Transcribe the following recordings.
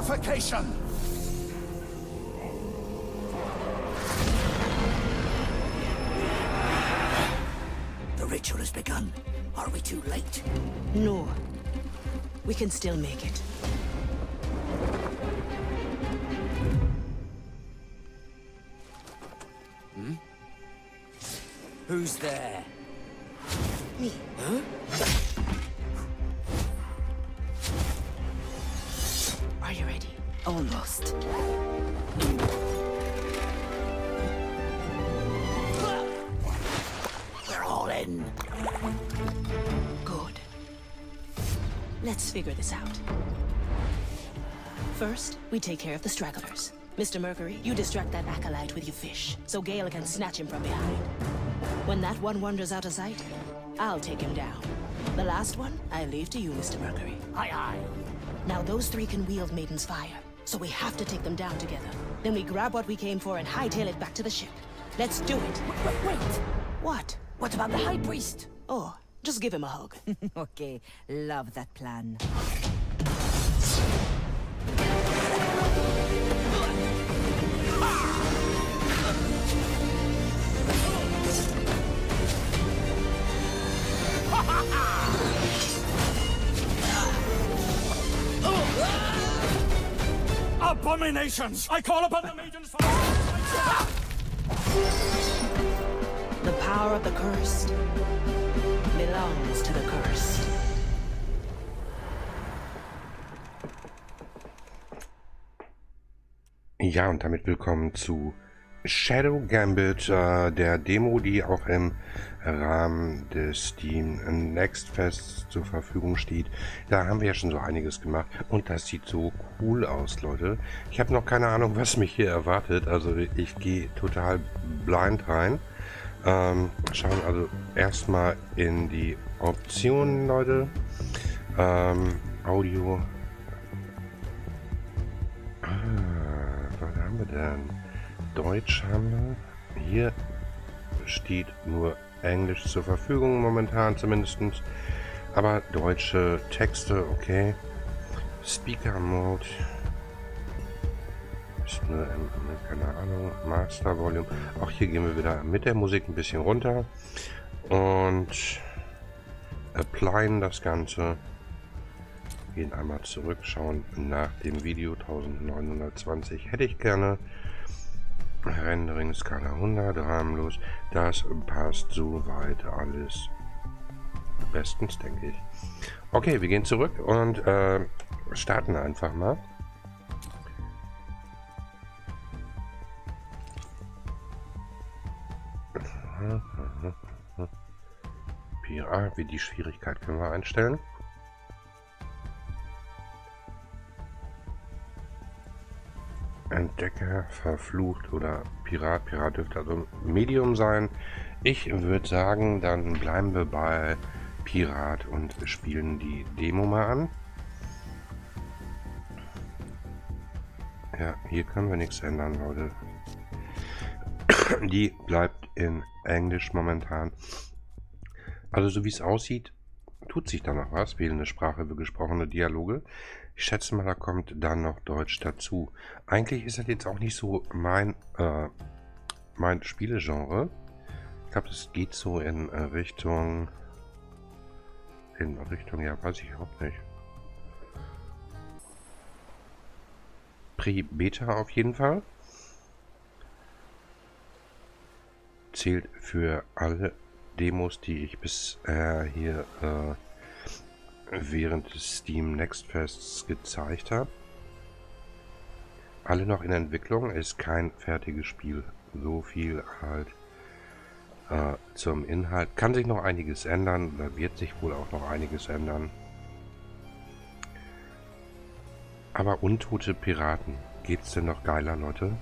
purification. The ritual has begun. Are we too late? No. We can still make it. Hmm? Who's there? Let's figure this out. First, we take care of the stragglers. Mr. Mercury, you distract that acolyte with your fish, so Gale can snatch him from behind. When that one wanders out of sight, I'll take him down. The last one, I leave to you, Mr. Mercury. Aye, aye. Now those three can wield Maiden's Fire, so we have to take them down together. Then we grab what we came for and hightail it back to the ship. Let's do it. W- wait. What? What about the High Priest? Oh, just give him a hug. okay, love that plan. Abominations! I call upon the Maiden's fire! The power of the cursed belongs to the cursed. Ja, und damit willkommen zu Shadow Gambit, äh, der Demo, die auch im Rahmen des Steam Next Fest zur Verfügung steht. Da haben wir ja schon so einiges gemacht und das sieht so cool aus, Leute. Ich habe noch keine Ahnung, was mich hier erwartet, also ich gehe total blind rein. Ähm, schauen also erstmal in die Optionen, Leute. Ähm, Audio. Ah, was haben wir denn? Deutsch haben wir. Hier steht nur Englisch zur Verfügung momentan zumindest. Aber deutsche Texte, okay. Speaker Mode. Ist nur im, keine Ahnung, Master Volume. Auch hier gehen wir wieder mit der Musik ein bisschen runter. Und applyen das Ganze. Gehen einmal zurück, schauen nach dem Video 1920 hätte ich gerne. Rendering Skala 100, rahmenlos. Das passt soweit alles bestens, denke ich. Okay, wir gehen zurück und äh, starten einfach mal. PA, wie die Schwierigkeit können wir einstellen. Entdecker, verflucht oder Pirat. Pirat dürfte also Medium sein. Ich würde sagen, dann bleiben wir bei Pirat und spielen die Demo mal an. Ja, hier können wir nichts ändern, Leute. Die bleibt in Englisch momentan. Also so wie es aussieht, tut sich da noch was. Wählende Sprache für gesprochene Dialoge. Ich schätze mal, da kommt dann noch Deutsch dazu. Eigentlich ist das jetzt auch nicht so mein, äh, mein Spielegenre. Ich glaube, es geht so in äh, Richtung... In Richtung, ja, weiß ich auch nicht. Pre-Beta auf jeden Fall. Zählt für alle Demos, die ich bisher äh, hier äh, während des Steam Next Fests gezeigt habe. Alle noch in Entwicklung, ist kein fertiges Spiel. So viel halt äh, zum Inhalt. Kann sich noch einiges ändern, da wird sich wohl auch noch einiges ändern. Aber untote Piraten, geht's denn noch geiler, Leute?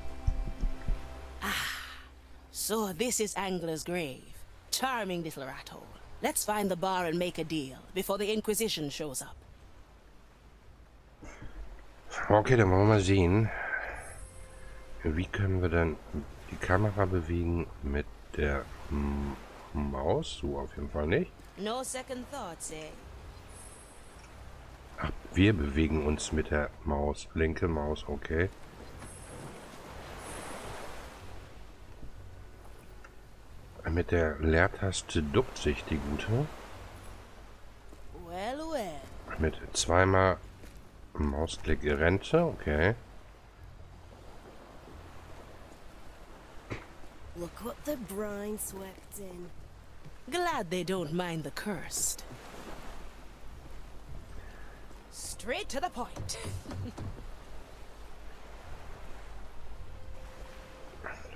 So this is Angler's grave. Charming little rat hole. Let's find the bar and make a deal before the Inquisition shows up. Okay, dann wollen wir mal sehen. Wie können wir denn die Kamera bewegen mit der Maus? So auf jeden Fall nicht. No second thoughts, eh? Ach, wir bewegen uns mit der Maus. Linke Maus, okay. Mit der Leertaste duckt sich die Gute. Mit zweimal Mausklick Rente, okay. Look what the brine swept in. Glad they don't mind the cursed. Straight to the point.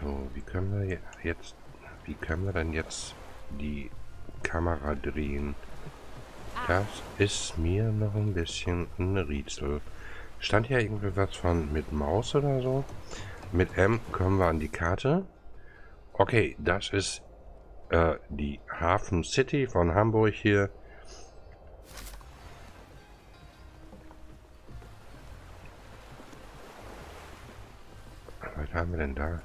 So, wie können wir je- jetzt, wie können wir denn jetzt die Kamera drehen? Das ist mir noch ein bisschen ein Rätsel. Stand hier irgendwie was von mit Maus oder so? Mit M kommen wir an die Karte. Okay, das ist äh, die Hafen City von Hamburg hier. Was haben wir denn da?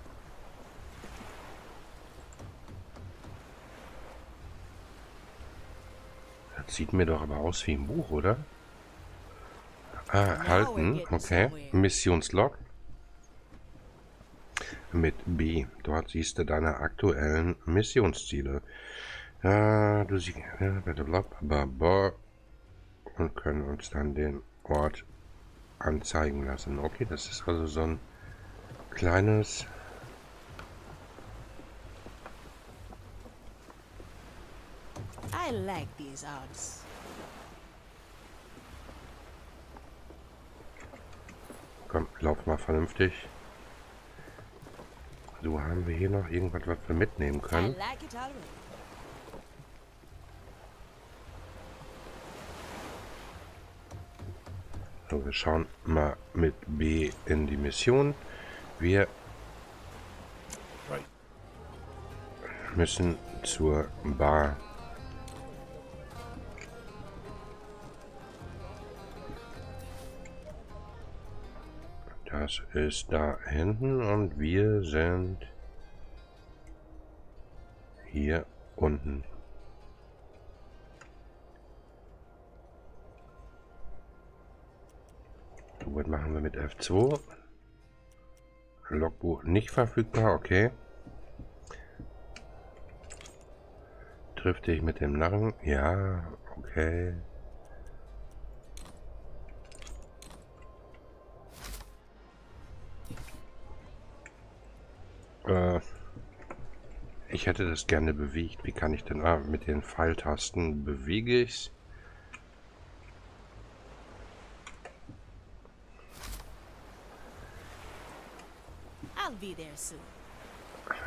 Das sieht mir doch aber aus wie ein Buch, oder? Ah, halten. Okay. Missionslog. Mit B. Dort siehst du deine aktuellen Missionsziele. Ja, du siehst und können uns dann den Ort anzeigen lassen. Okay, das ist also so ein kleines I like these odds. Komm, lauf mal vernünftig. So, haben wir hier noch irgendwas, was wir mitnehmen können? So, wir schauen mal mit B in die Mission. Wir müssen zur Bar. Das ist da hinten und wir sind hier unten. So, was machen wir mit F2? Logbuch nicht verfügbar, okay. Trifft dich mit dem Narren? Ja, okay. Äh, ich hätte das gerne bewegt. Wie kann ich denn... Ah, mit den Pfeiltasten bewege ich I'll be there soon.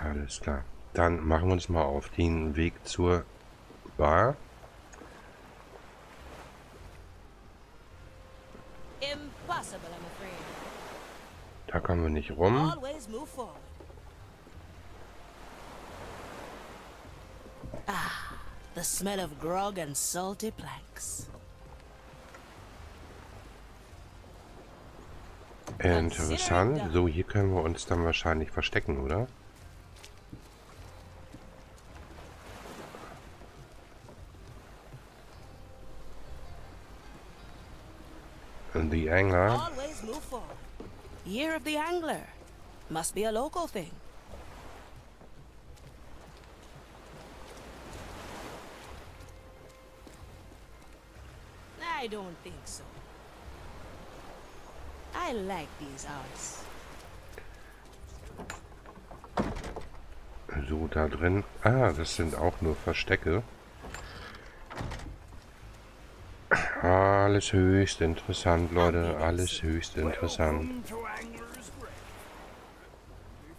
Alles klar. Dann machen wir uns mal auf den Weg zur Bar. Impossible, I'm afraid. Da kommen wir nicht rum. Ah, the smell of grog and salty planks. Interessant. So, hier können wir uns dann wahrscheinlich verstecken, oder? The Angler. Always move forward. Year of the Angler. Must be a local thing. I don't think so. I like these odds. So, da drin. Ah, das sind auch nur Verstecke. Alles höchst interessant, Leute. Alles höchst interessant.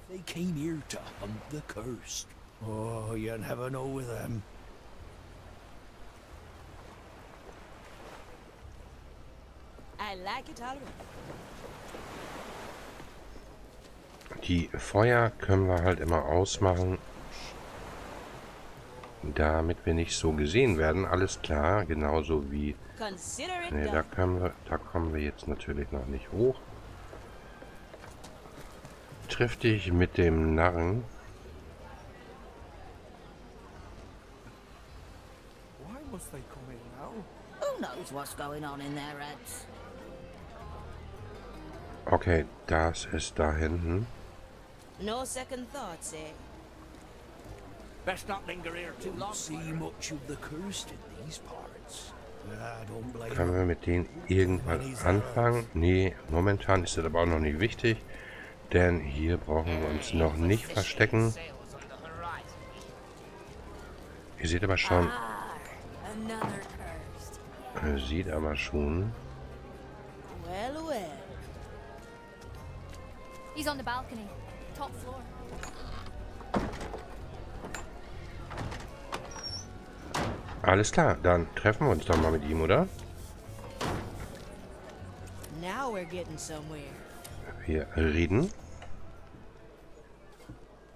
They came here to hunt the cursed. Oh, you never know with them. I like it already. Die Feuer können wir halt immer ausmachen, damit wir nicht so gesehen werden. Alles klar, genauso wie... Ne, da können wir, da kommen wir jetzt natürlich noch nicht hoch. Triff dich mit dem Narren. Why was must they come in now? Who knows what's going on in their heads? Okay, das ist da hinten. No second thoughts, eh? Best not linger here too long. See much of the cursed in these parts. I don't blame Können wir mit denen irgendwann anfangen? Nee, momentan ist das aber auch noch nicht wichtig. Denn hier brauchen wir uns noch nicht verstecken. Ihr seht aber schon, cursed. äh, sieht aber schon. He's on the balcony, top floor. Alles klar, dann treffen wir uns doch mal mit ihm, oder? Now we're getting somewhere. Wir reden.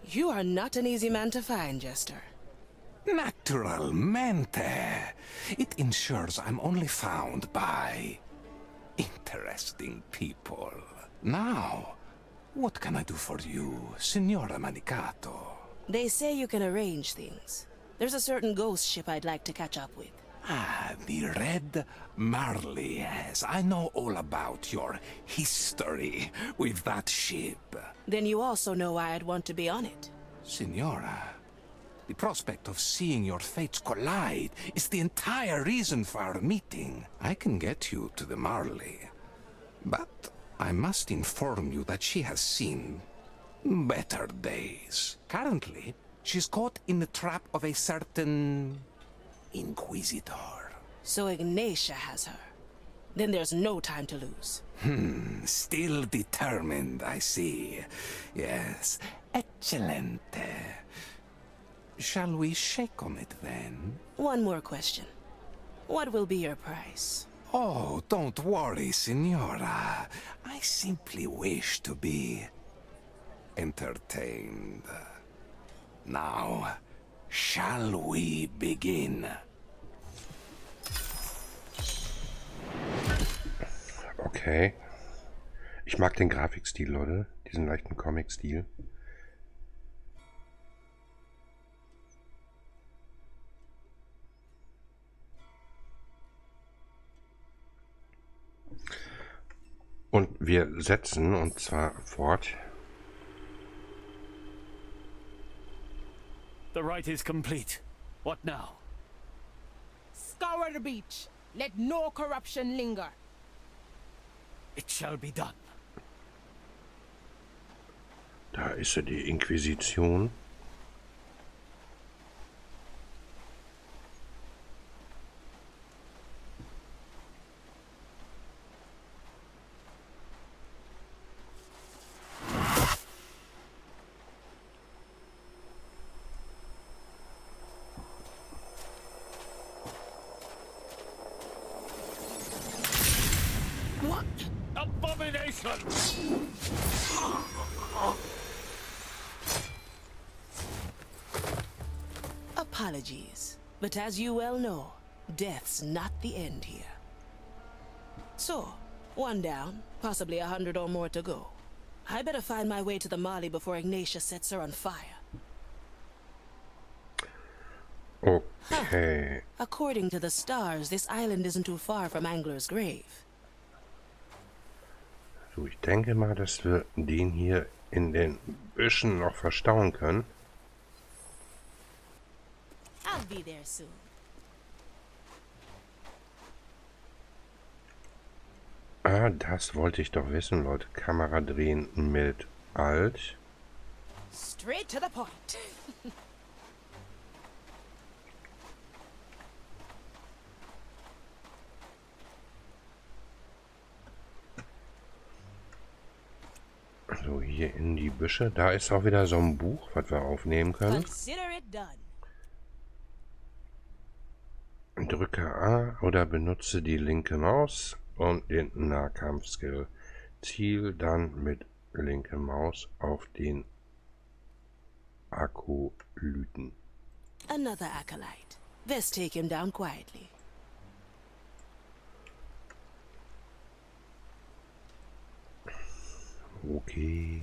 You are not an easy man to find, Jester. Naturalmente. It ensures I'm only found by interesting people. Now, what can I do for you, Signora Manicato? They say you can arrange things. There's a certain ghost ship I'd like to catch up with. Ah, the Red Marley, yes. I know all about your history with that ship. Then you also know why I'd want to be on it. Signora, the prospect of seeing your fates collide is the entire reason for our meeting. I can get you to the Marley, but I must inform you that she has seen better days. Currently, she's caught in the trap of a certain Inquisitor. So Ignatia has her. Then there's no time to lose. Hmm, still determined, I see. Yes, excellente. Shall we shake on it then? One more question. What will be your price? Oh, don't worry, Signora. I simply wish to be entertained. Now, shall we begin? Okay. Ich mag den Grafikstil, Leute. Diesen leichten Comic-Stil. Und wir setzen und zwar fort. The rite is complete. What now? Scour the beach. Let no corruption linger. It shall be done. Da ist sie, die Inquisition. Apologies. But as you well know, death's not the end here. So, one down, possibly a hundred or more to go. I better find my way to the Mali before Ignatia sets her on fire. Okay. According to the stars, this island isn't too far from Angler's grave. So, ich denke mal, dass wir den hier in den Büschen noch verstauen können. I'll be there soon. Ah, das wollte ich doch wissen, Leute. Kamera drehen mit Alt. Straight to the point. So, hier in die Büsche. Da ist auch wieder so ein Buch, was wir aufnehmen können. Drücke A oder benutze die linke Maus und den Nahkampfskill. Ziel dann mit linke Maus auf den Akolyten. Another acolyte. Best take him down quietly. Okay.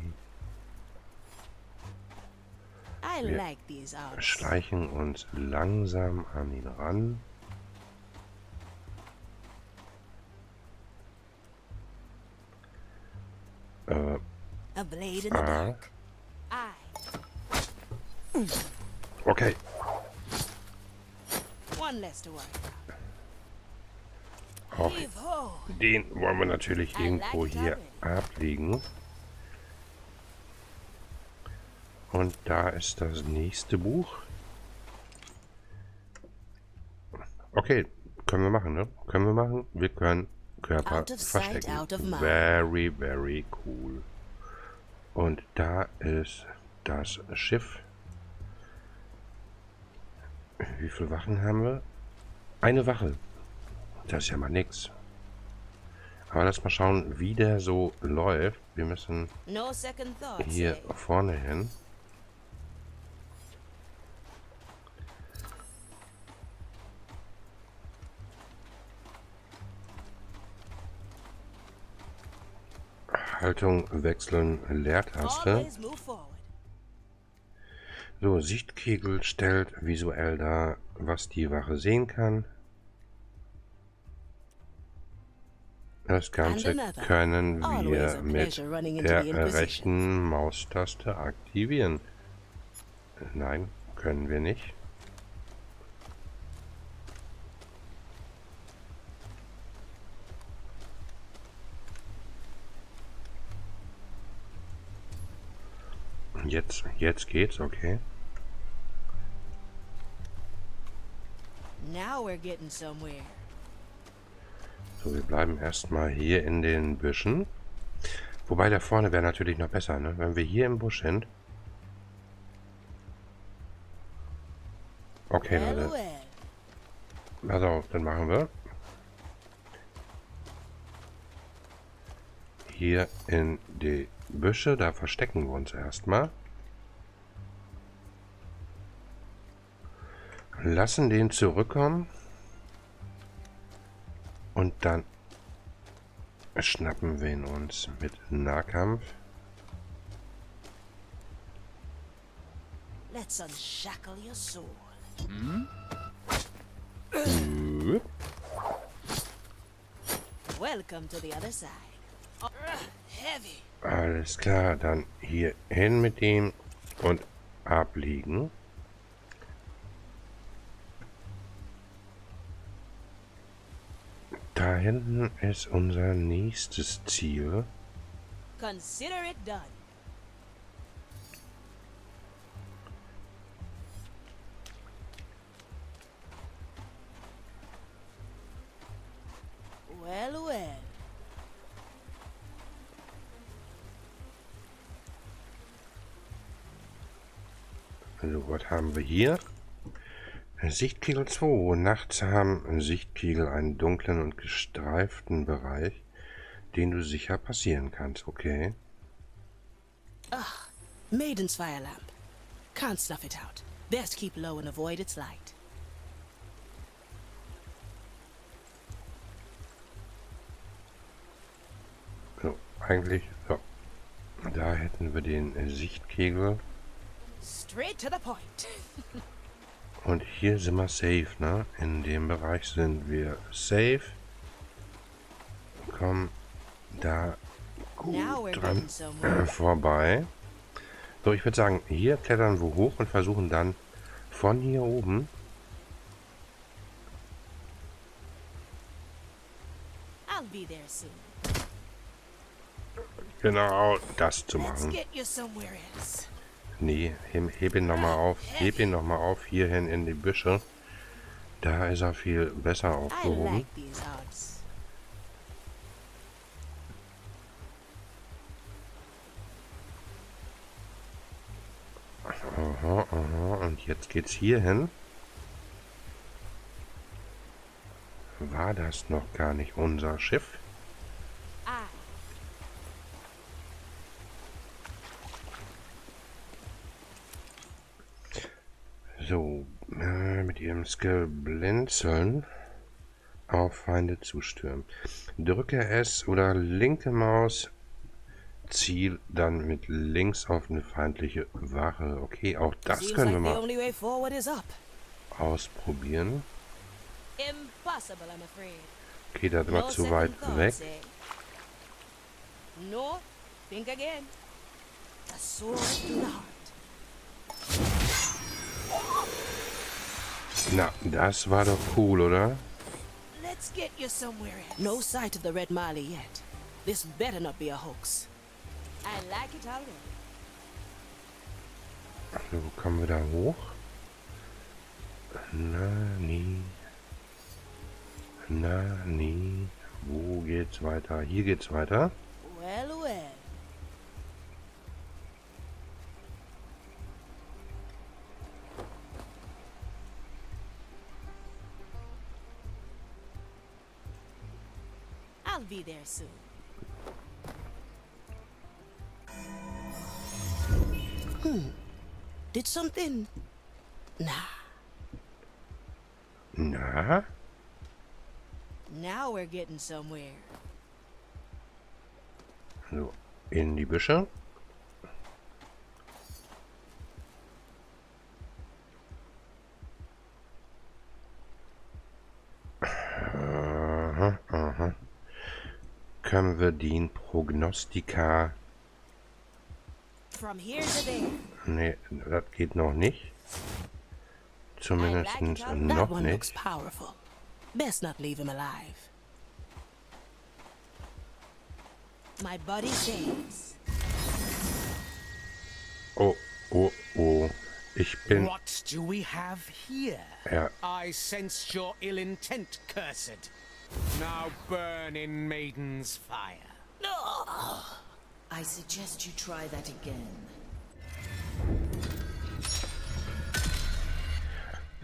Wir schleichen uns langsam an ihn ran. Äh. Ah. Okay. Auch den wollen wir natürlich irgendwo hier ablegen. Und da ist das nächste Buch. Okay, können wir machen, ne? Können wir machen. Wir können Körper sight, verstecken. mind. Very, very cool. Und da ist das Schiff. Wie viele Wachen haben wir? Eine Wache. Das ist ja mal nix. Aber lass mal schauen, wie der so läuft. Wir müssen hier eh? vorne hin. Haltung wechseln, Leertaste. So, Sichtkegel stellt visuell dar, was die Wache sehen kann. Das Ganze können wir mit der rechten Maustaste aktivieren. Nein, können wir nicht. Jetzt, jetzt geht's, okay. Now we're getting somewhere. So, wir bleiben erstmal hier in den Büschen. Wobei da vorne wäre natürlich noch besser, ne? Wenn wir hier im Busch sind. Okay, Leute. Pass auf, dann machen wir. Hier in die Büsche, da verstecken wir uns erstmal. Lassen den zurückkommen. Und dann schnappen wir ihn uns mit Nahkampf. Let's unshackle your soul. Üpp. Welcome to the other side. Oh, heavy. Alles klar, dann hier hin mit ihm und abliegen. Da hinten ist unser nächstes Ziel. Consider it done. Haben wir hier? Sichtkegel 2. Nachts haben Sichtkegel einen dunklen und gestreiften Bereich, den du sicher passieren kannst. Okay. Maiden's fire lamp. Can't snuff it out. Best keep low and avoid its light. So, eigentlich, so. Da hätten wir den Sichtkegel. Straight to the point. Und hier sind wir safe, ne? In dem Bereich sind wir safe. Kommen da gut dran äh, vorbei. So, ich würde sagen, hier klettern wir hoch und versuchen dann von hier oben I'll be there soon. genau das zu machen. Nee, heb, ihn nochmal auf. Heb ihn nochmal auf, hierhin in die Büsche. Da ist er viel besser aufgehoben. Aha, aha. Und jetzt geht's hier hin. War das noch gar nicht unser Schiff? I So, äh, mit ihrem Skill blinzeln auf Feinde zustürmen. Drücke S oder linke Maus, Ziel dann mit links auf eine feindliche Wache. Okay, auch das können wir mal ausprobieren. Okay, da sind wir No zu weit weg. eh? North, Think again. Na, das war doch cool, oder? Let's get you somewhere else. No sight of the Red Marley yet. This better not be a hoax. I like it already. So, wo kommen wir da hoch? Na, nie. Na, nie. Wo geht's weiter? Hier geht's weiter. There soon. Hmm. Did something? Nah. Na? Now we're getting somewhere. So, in die Büsche. Können wir den Prognostika... From here to there. Ne, das geht noch nicht. Zumindest That noch nicht. powerful. Best not leave him alive. My buddy says. Oh, oh, oh. Ich bin... What do we have here? Ja, I sense your ill intent, cursed. Now burn in Maiden's fire. No I suggest you try that again.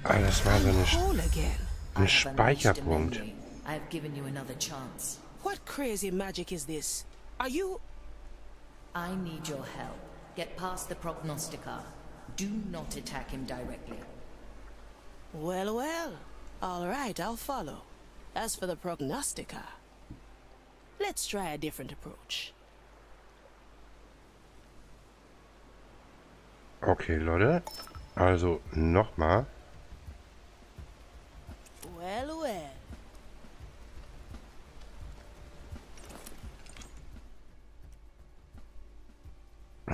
ah, das war so eine... Sch- Whole again. I Ein a Speicherpunkt. I have given you another chance. What crazy magic is this? Are you. I need your help. Get past the prognosticar. Do not attack him directly. Well, well. All right, I'll follow. As for the prognostica, let's try a different approach. Okay, Leute. Also, nochmal. Well, well.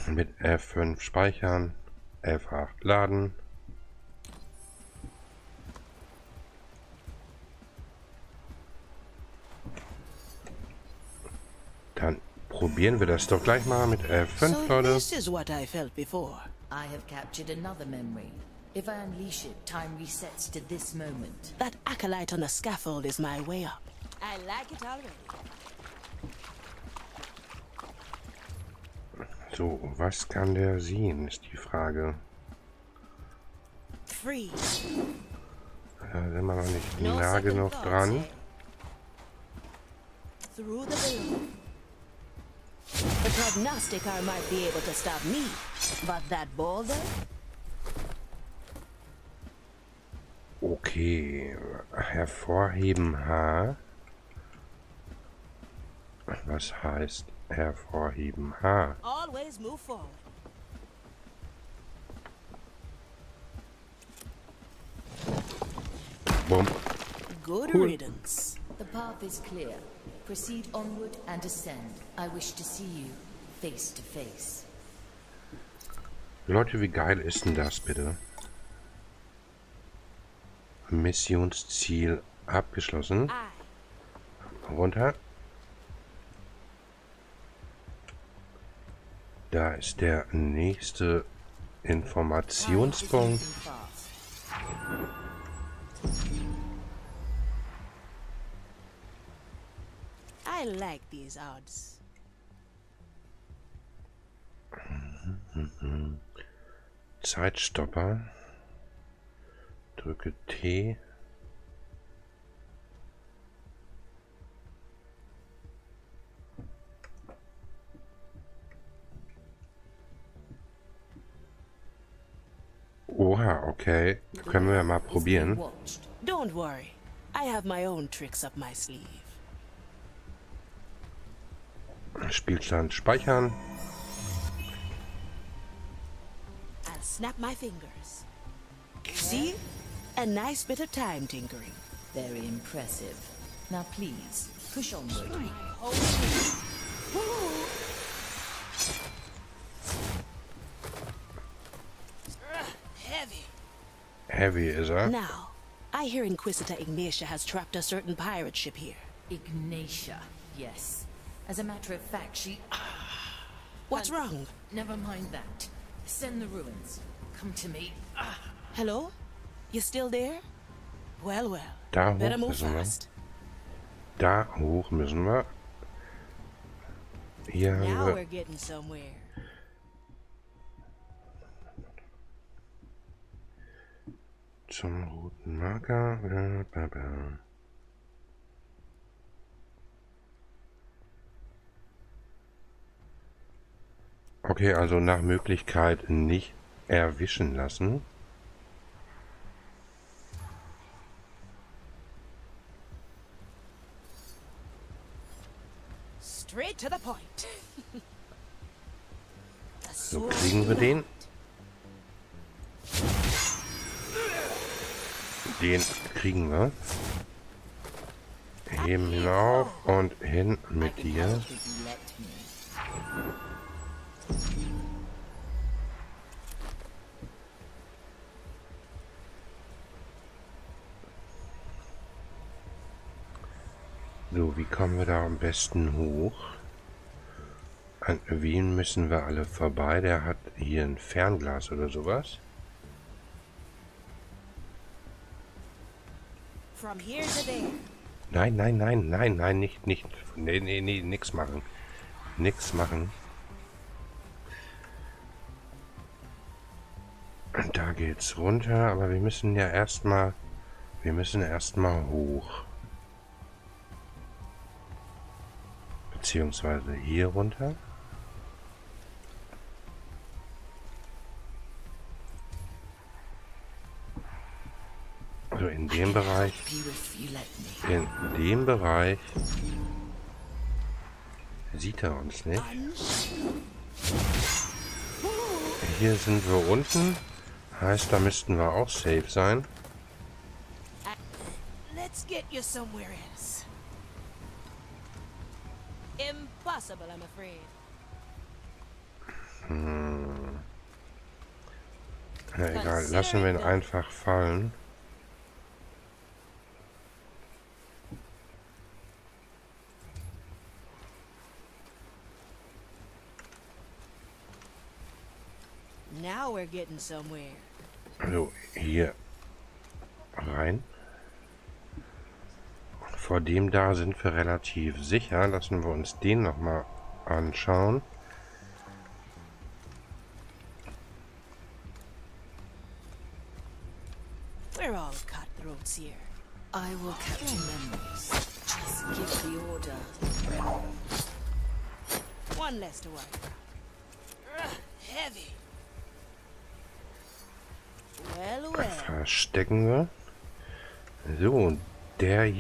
Mit F5 speichern. F8 laden. Dann probieren wir das doch gleich mal mit F5, So Leute. this is what I felt before. I have captured another memory. If I unleash it, time resets to this moment. That acolyte on the scaffold is my way up. I like it already. So, was kann der sehen, ist die Frage. Freeze. Da sind wir noch nicht nah genug dran. eh? Through the balloon. The prognosticar might be able to stop me, but that boulder? Okay, hervorheben H. Was heißt hervorheben H? Always move forward. Bumm. Good Cool. riddance. The path is clear. Proceed onward and ascend. I wish to see you face to face. Leute, wie geil ist denn das bitte? Missionsziel abgeschlossen. Runter. Da ist der nächste Informationspunkt. I like these odds. Mm-hmm. Zeitstopper. Drücke T. Oha, okay. Können wir mal probieren. Don't worry. I have my own tricks up my sleeve. Spielstand speichern. I'll snap my fingers. See? A nice bit of time tinkering. Very impressive. Now please, push on. Heavy. Heavy, is that? Now, I hear Inquisitor Ignatia has trapped a certain pirate ship here. Ignatia, yes. As a matter of fact, she... Ah. What's wrong? Never mind that. Send the ruins. Come to me. Ah. Hello? You still there? Well, well. Da Better hoch move müssen wir. fast. Da hoch müssen wir. Hier haben Now wir we're getting somewhere. zum roten Marker. Bla, bla, bla. Okay, also nach Möglichkeit nicht erwischen lassen. Straight to the point. So kriegen wir den. Den kriegen wir. Heben ihn auf und hin mit dir. If you let me. So, wie kommen wir da am besten hoch? An wen müssen wir alle vorbei? Der hat hier ein Fernglas oder sowas. Nein, nein, nein, nein, nein, nicht, nicht. Nee, nee, nee, nix machen. Nix machen. Und Da geht's runter, aber wir müssen ja erstmal. Wir müssen erstmal hoch. Beziehungsweise hier runter. Also in dem Bereich. In dem Bereich sieht er uns nicht. Hier sind wir unten. Heißt, da müssten wir auch safe sein. Let's get you somewhere else. Impossible, I'm afraid. Ja, egal. Lassen wir ihn einfach fallen. Now we're getting somewhere. So, hier rein. Vor dem da sind wir relativ sicher. Lassen wir uns den nochmal anschauen.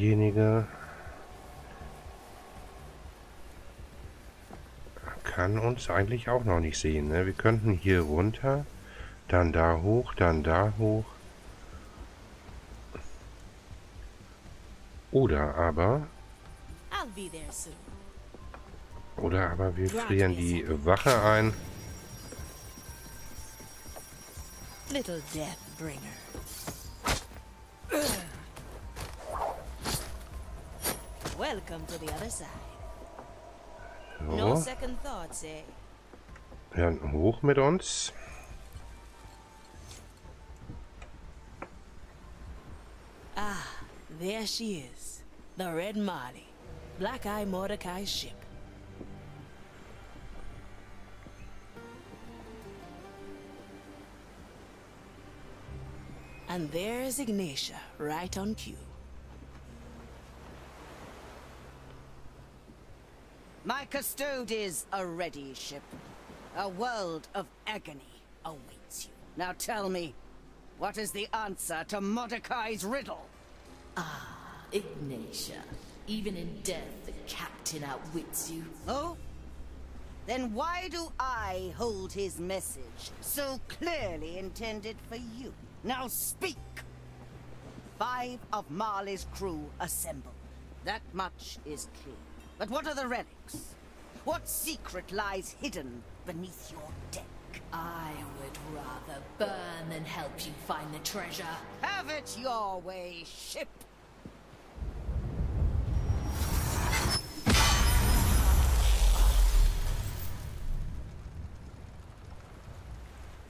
Derjenige kann uns eigentlich auch noch nicht sehen. Ne? Wir könnten hier runter, dann da hoch, dann da hoch. Oder aber, oder aber wir frieren die Wache ein. Little Deathbringer. Welcome to the other side. No second thoughts, eh? dann hoch mit uns. Ah, there she is. The Red Marley. Black Eye Mordecai's ship. And there's Ignatia, right on cue. My custode is a ready ship. A world of agony awaits you. Now tell me, what is the answer to Mordecai's riddle? Ah, Ignatia. Even in death, the captain outwits you. Oh? Then why do I hold his message so clearly intended for you? Now speak! Five of Marley's crew assemble. That much is clear. But what are the relics? What secret lies hidden beneath your deck? I would rather burn than help you find the treasure. Have it your way, ship.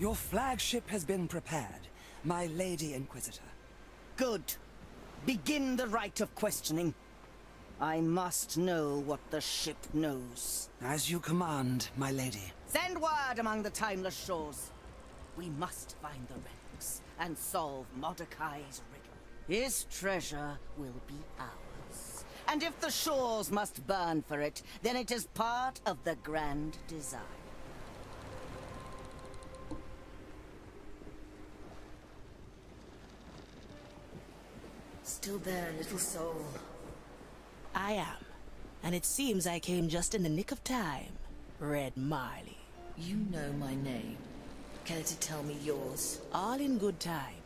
Your flagship has been prepared, my Lady Inquisitor. Good. Begin the rite of questioning. I must know what the ship knows. As you command, my lady. Send word among the timeless shores. We must find the relics and solve Mordecai's riddle. His treasure will be ours. And if the shores must burn for it, then it is part of the grand design. Still there, little soul. I am. And it seems I came just in the nick of time. Red Marley. You know my name. Care to tell me yours? All in good time.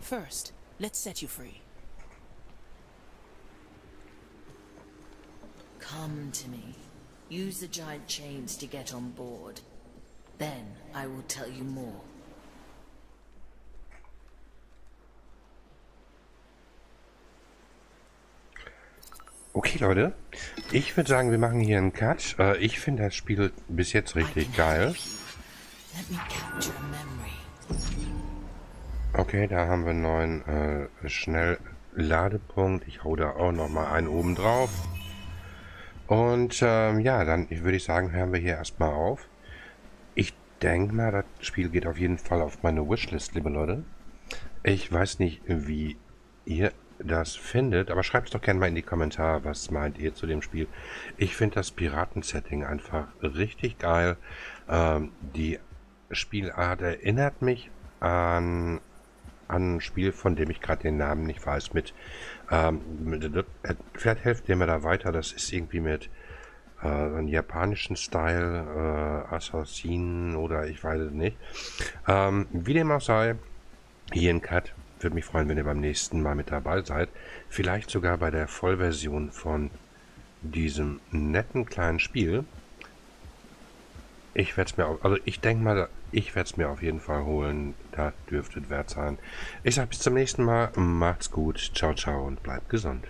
First, let's set you free. Come to me. Use the giant chains to get on board. Then I will tell you more. Okay, Leute. Ich würde sagen, wir machen hier einen Cut. Äh, ich finde das Spiel bis jetzt richtig geil. Okay, da haben wir einen neuen äh, Schnellladepunkt. Ich hau da auch nochmal einen oben drauf. Und ähm, ja, dann würde ich sagen, hören wir hier erstmal auf. Ich denke mal, das Spiel geht auf jeden Fall auf meine Wishlist, liebe Leute. Ich weiß nicht, wie ihr das findet, aber schreibt es doch gerne mal in die Kommentare, was meint ihr zu dem Spiel. Ich finde das Piraten-Setting einfach richtig geil. Ähm, die Spielart erinnert mich an, an ein Spiel, von dem ich gerade den Namen nicht weiß, mit, ähm, mit vielleicht helft ihr mir da weiter, das ist irgendwie mit äh, einem japanischen Style, äh, Assassinen oder ich weiß es nicht. Ähm, wie dem auch sei, hier in Cut würde mich freuen, wenn ihr beim nächsten Mal mit dabei seid. Vielleicht sogar bei der Vollversion von diesem netten kleinen Spiel. Ich werde es mir, auch, also ich denke mal, ich werde es mir auf jeden Fall holen. Da dürfte es wert sein. Ich sage bis zum nächsten Mal. Macht's gut. Ciao, ciao und bleibt gesund.